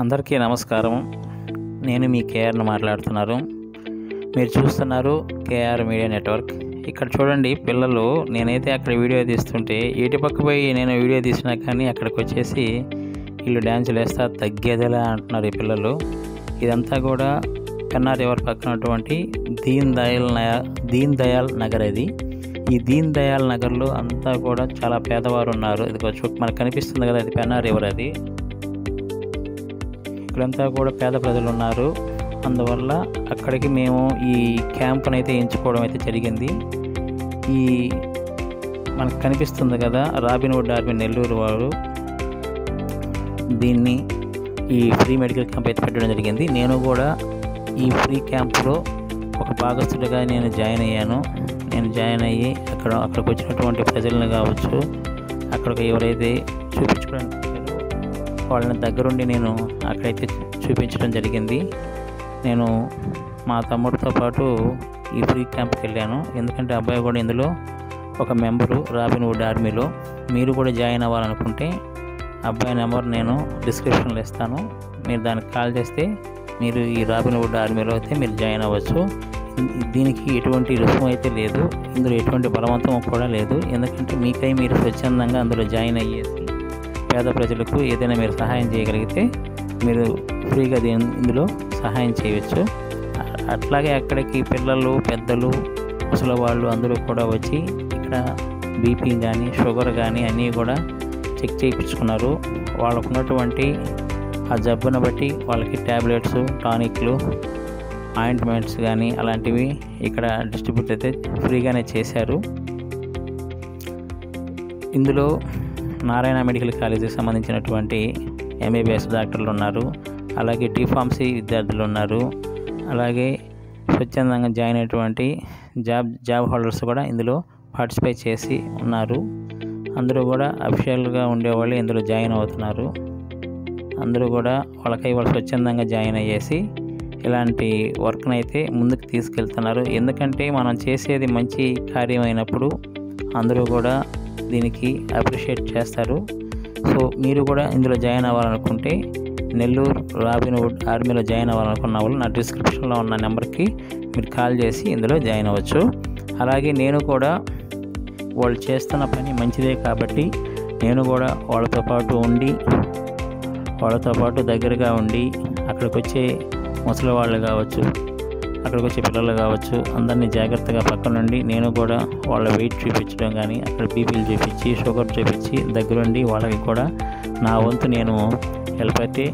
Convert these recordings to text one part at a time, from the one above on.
అందరికీ నమస్కారం. నేను మీ కేఆర్ని మాట్లాడుతున్నారు. మీరు చూస్తున్నారు కేఆర్ మీడియా నెట్వర్క్. ఇక్కడ చూడండి పిల్లలు నేనైతే అక్కడ వీడియో తీస్తుంటే ఇటు పక్క పోయి నేను వీడియో తీసినా కానీ అక్కడికి వచ్చేసి వీళ్ళు డ్యాన్సులు వేస్తా తగ్గేదేలా అంటున్నారు ఈ పిల్లలు. ఇదంతా కూడా పెన్నా రివర్ పక్కనటువంటి దీన్ దయాల్ దీన్ దయాల్ నగర్ ఇది ఈ దీన్ దయాల్ నగర్లో అంతా కూడా చాలా పేదవారు ఉన్నారు. ఇది మనకు కనిపిస్తుంది కదా ఇది పెన్నా రివర్ అది అక్కడంతా కూడా పేద ప్రజలు ఉన్నారు అందువల్ల అక్కడికి మేము ఈ క్యాంప్ని అయితే ఎంచుకోవడం అయితే జరిగింది. ఈ మనకు కనిపిస్తుంది కదా రాబిన్ వుడ్ ఆర్మీ నెల్లూరు వారు దీన్ని ఈ ఫ్రీ మెడికల్ క్యాంప్ అయితే పెట్టడం జరిగింది. నేను కూడా ఈ ఫ్రీ క్యాంప్లో ఒక భాగస్థుడిగా నేను జాయిన్ అయ్యాను. నేను జాయిన్ అయ్యి అక్కడ అక్కడికి వచ్చినటువంటి ప్రజలను కావచ్చు అక్కడికి ఎవరైతే చూపించుకోవడానికి వాళ్ళని దగ్గరుండి నేను అక్కడైతే చూపించడం జరిగింది. నేను మా తమ్ముడితో పాటు ఈ ఫ్రీ క్యాంప్కి వెళ్ళాను. ఎందుకంటే అబ్బాయి కూడా ఇందులో ఒక మెంబరు రాబిన్వుడ్ ఆర్మీలో. మీరు కూడా జాయిన్ అవ్వాలనుకుంటే అబ్బాయి నెంబర్ నేను డిస్క్రిప్షన్లో ఇస్తాను. మీరు దానికి కాల్ చేస్తే మీరు ఈ రాబిన్వుడ్ ఆర్మీలో అయితే మీరు జాయిన్ అవ్వచ్చు. దీనికి ఎటువంటి రుసుము అయితే లేదు. ఇందులో ఎటువంటి బలవంతం కూడా లేదు. ఎందుకంటే మీకై మీరు స్వచ్ఛందంగా అందులో జాయిన్ అయ్యేసి పేద ప్రజలకు ఏదైనా మీరు సహాయం చేయగలిగితే మీరు ఫ్రీగా దీని ఇందులో సహాయం చేయవచ్చు. అట్లాగే అక్కడికి పిల్లలు పెద్దలు ముసలి వాళ్ళు అందరూ కూడా వచ్చి ఇక్కడ బీపీ కానీ షుగర్ కానీ అన్నీ కూడా చెక్ చేయించుకున్నారు. వాళ్ళకు ఉన్నటువంటి ఆ జబ్బును బట్టి వాళ్ళకి ట్యాబ్లెట్స్ టానిక్లు ఆయింట్మెంట్స్ కానీ అలాంటివి ఇక్కడ డిస్ట్రిబ్యూట్ అయితే ఫ్రీగానే చేశారు. ఇందులో నారాయణ మెడికల్ కాలేజీకి సంబంధించినటువంటి ఎంబీబీఎస్ డాక్టర్లు ఉన్నారు. అలాగే టీఫార్మసీ విద్యార్థులు ఉన్నారు. అలాగే స్వచ్ఛందంగా జాయిన్ అయినటువంటి జాబ్ జాబ్ హోల్డర్స్ కూడా ఇందులో పార్టిసిపేట్ చేసి ఉన్నారు. అందరూ కూడా అఫిషియల్గా ఉండేవాళ్ళు ఇందులో జాయిన్ అవుతున్నారు. అందరూ కూడా వాళ్ళకై వాళ్ళు స్వచ్ఛందంగా జాయిన్ అయ్యేసి ఇలాంటి వర్క్ని అయితే ముందుకు తీసుకెళ్తున్నారు. ఎందుకంటే మనం చేసేది మంచి కార్యం అయినప్పుడు అందరూ కూడా దీనికి అప్రిషియేట్ చేస్తారు. సో మీరు కూడా ఇందులో జాయిన్ అవ్వాలనుకుంటే నెల్లూరు రాబిన్వుడ్ ఆర్మీలో జాయిన్ అవ్వాలనుకున్న వాళ్ళు నా డిస్క్రిప్షన్లో ఉన్న నెంబర్కి మీరు కాల్ చేసి ఇందులో జాయిన్ అవ్వచ్చు. అలాగే నేను కూడా వాళ్ళు చేస్తున్న పని మంచిదే కాబట్టి నేను కూడా వాళ్ళతో పాటు ఉండి వాళ్ళతో పాటు దగ్గరగా ఉండి అక్కడికి వచ్చే ముసలి వాళ్ళు కావచ్చు అక్కడికి వచ్చే పిల్లలు కావచ్చు అందరినీ జాగ్రత్తగా పక్క నుండి నేను కూడా వాళ్ళ వెయిట్ చూపించడం కానీ అక్కడ బీపీలు చూపించి షుగర్ చూపించి దగ్గరుండి వాళ్ళకి కూడా నా వంతు నేను హెల్ప్ అయితే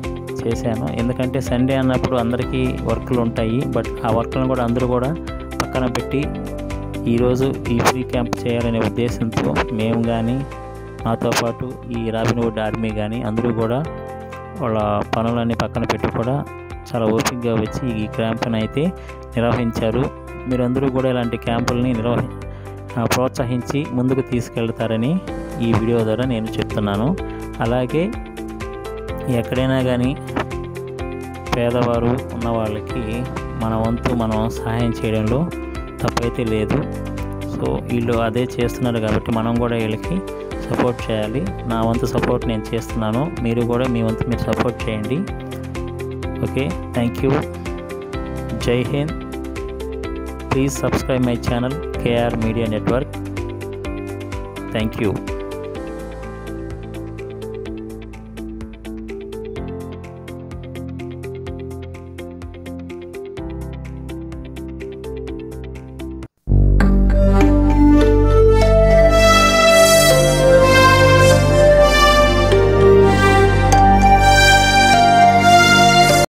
చేశాను. ఎందుకంటే సండే అన్నప్పుడు అందరికీ వర్క్లు ఉంటాయి. బట్ ఆ వర్క్లను కూడా అందరూ కూడా పక్కన పెట్టి ఈరోజు ఈ ఫ్రీ క్యాంప్ చేయాలనే ఉద్దేశంతో మేము కానీ నాతో పాటు ఈ రాబిన్వుడ్ ఆర్మీ కానీ అందరూ కూడా వాళ్ళ పనులన్నీ పక్కన పెట్టి కూడా చాలా ఓపికగా వచ్చి ఈ క్యాంపుని అయితే నిర్వహించారు. మీరందరూ కూడా ఇలాంటి క్యాంపుల్ని నిర్వహి ప్రోత్సహించి ముందుకు తీసుకెళ్తారని ఈ వీడియో ద్వారా నేను చెప్తున్నాను. అలాగే ఎక్కడైనా కానీ పేదవారు ఉన్న వాళ్ళకి మన వంతు మనం సహాయం చేయడంలో తప్పైతే లేదు. సో వీళ్ళు అదే చేస్తున్నారు కాబట్టి మనం కూడా వీళ్ళకి సపోర్ట్ చేయాలి. నా వంతు సపోర్ట్ నేను చేస్తున్నాను. మీరు కూడా మీ వంతు మీరు సపోర్ట్ చేయండి. okay thank you. Jai hind. Please subscribe my channel kr media network. Thank you.